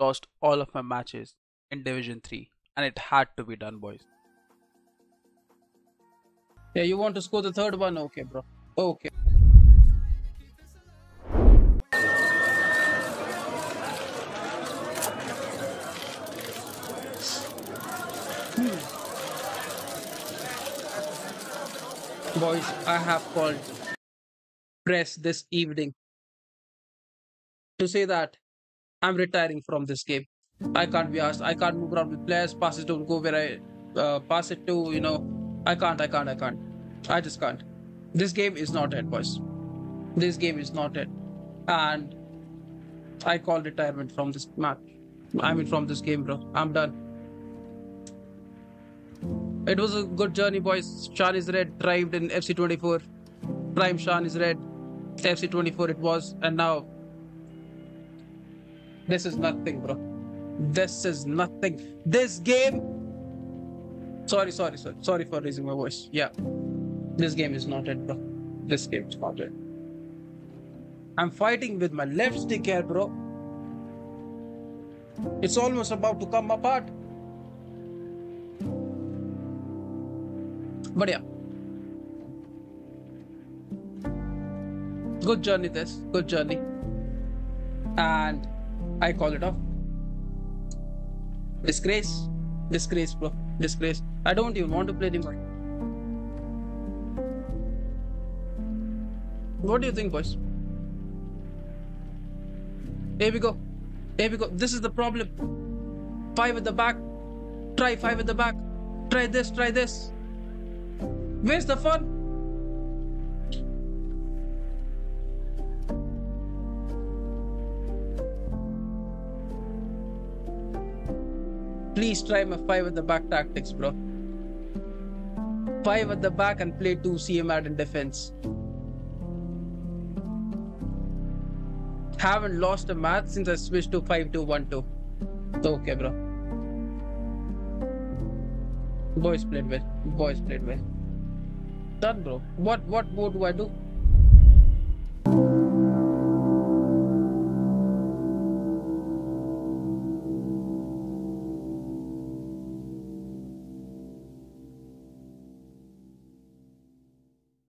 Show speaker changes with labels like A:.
A: lost all of my matches in Division 3 and it had to be done, boys.
B: Yeah, you want to score the third one? Okay, bro. Okay. Hmm. Boys, I have called press this evening to say that I'm retiring from this game. I can't be asked. I can't move around with players. Passes don't go where I uh, pass it to. You know, I can't. I can't. I can't. I just can't. This game is not it, boys. This game is not it, and I call retirement from this match. I mean, from this game, bro. I'm done. It was a good journey, boys. Shan is red, thrived in FC24. Prime Shan is red. FC24 it was, and now this is nothing, bro. This is nothing. This game. Sorry, sorry, sorry. Sorry for raising my voice. Yeah. This game is not it, bro. This game is not it. I'm fighting with my left stick here, bro. It's almost about to come apart. But yeah. Good journey, this. Good journey. And I call it off. Disgrace. Disgrace, bro. Disgrace. I don't even want to play anymore. What do you think, boys? Here we go. Here we go. This is the problem. Five at the back. Try five at the back. Try this, try this. Where's the fun? Please try my five at the back tactics, bro. Five at the back and play two CM ad in defense. Haven't lost a match since I switched to 5 2 1 2. Okay, bro. Boys played well. Boys played well. Done, bro. What what more do I do?